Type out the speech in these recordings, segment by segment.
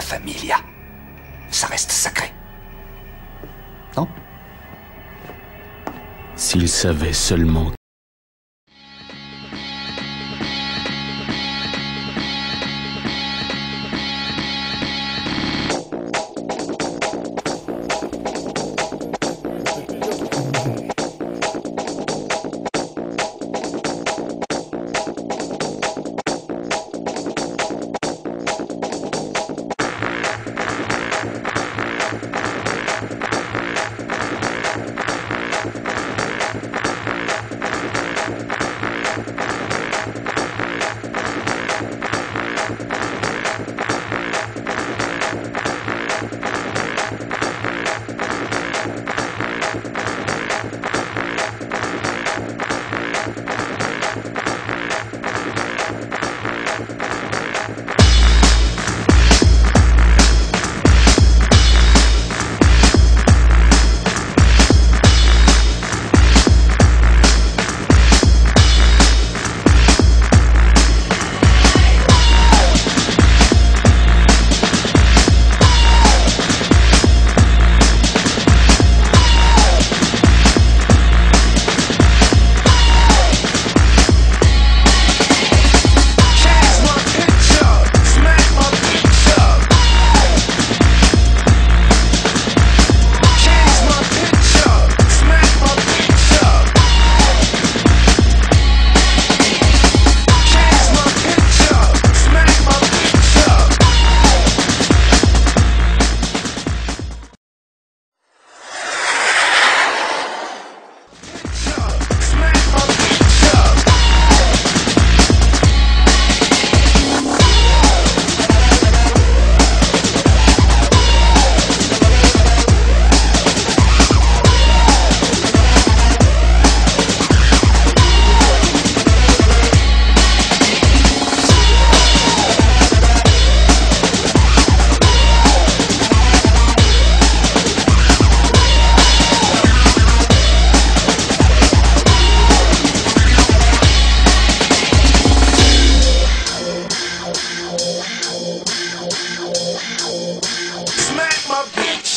la familia. Ça reste sacré. Non? S'il savait seulement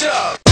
show.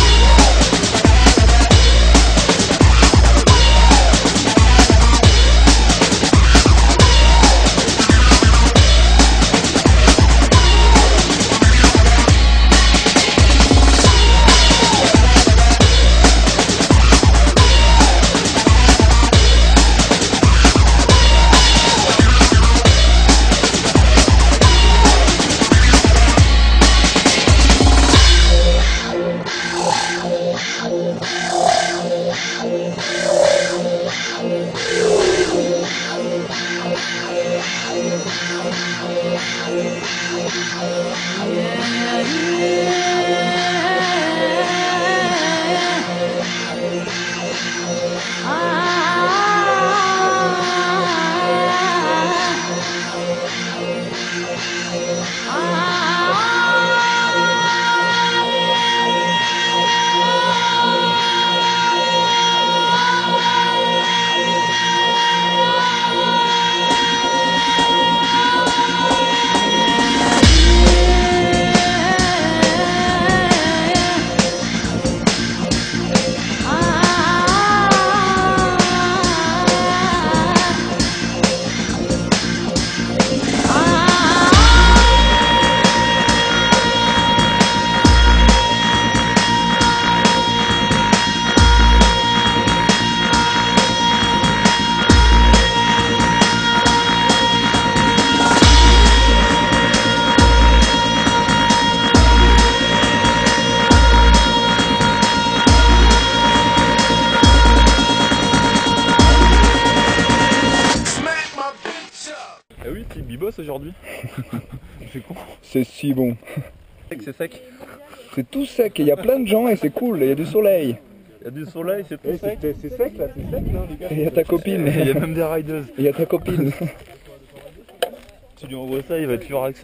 Aujourd'hui. c'est con. C'est si bon. C'est sec. C'est tout sec, il y a plein de gens et c'est cool, il y a du soleil. Il y a du soleil, c'est tout sec. C'est sec là, c'est sec là les gars. Et il y a ta copine. Il y a même des riders. Il y a ta copine. Tu lui envoies ça, il va être furax.